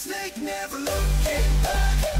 snake, never looking back